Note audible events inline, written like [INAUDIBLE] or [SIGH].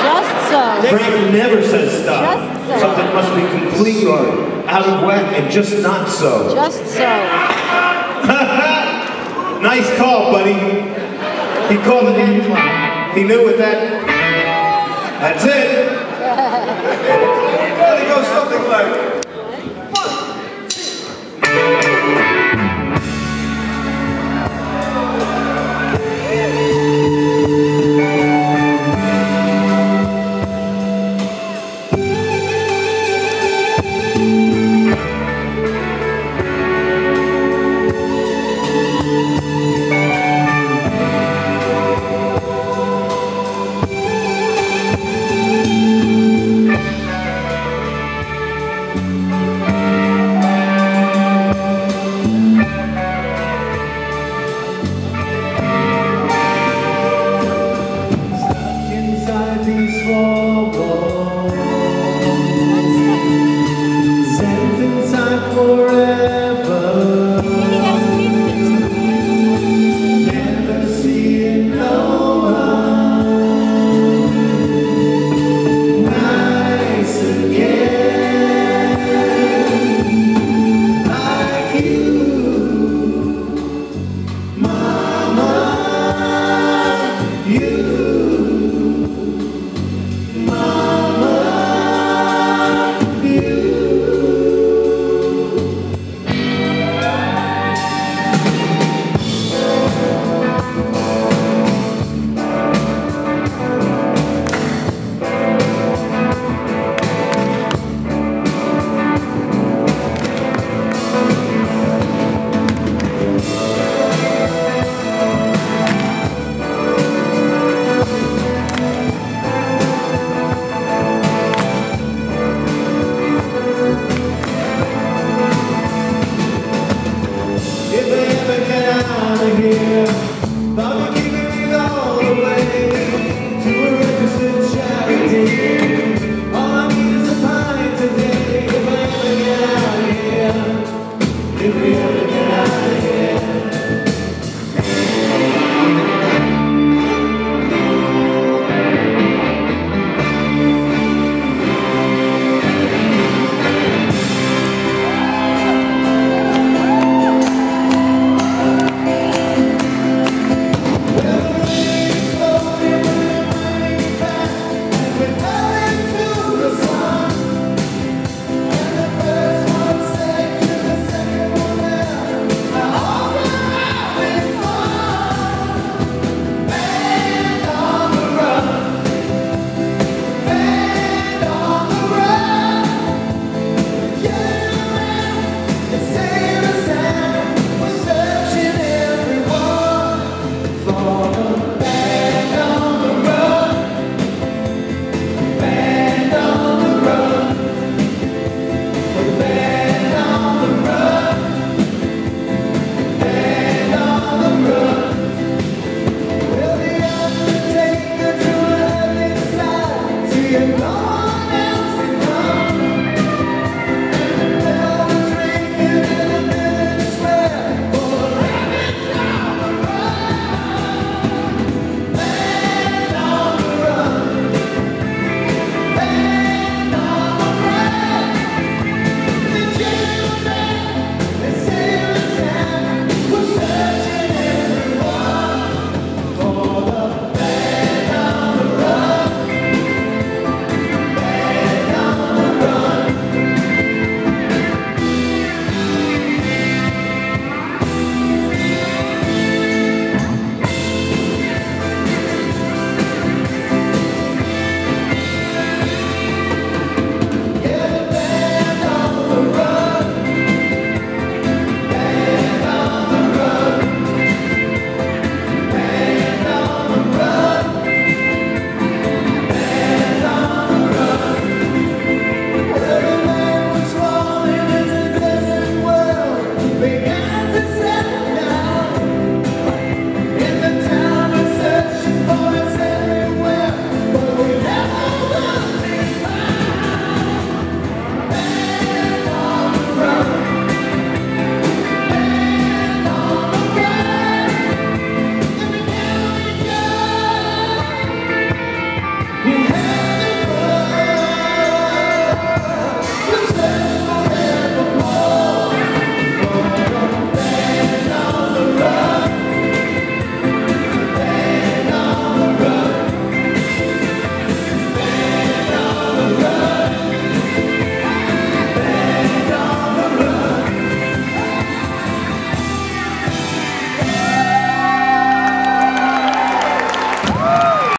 Just so. Frank never says stop. Just so. Something must be completely out of whack and just not so. Just so. [LAUGHS] Nice call, buddy. He called it in. He knew what that. That's it. Well, it goes something like.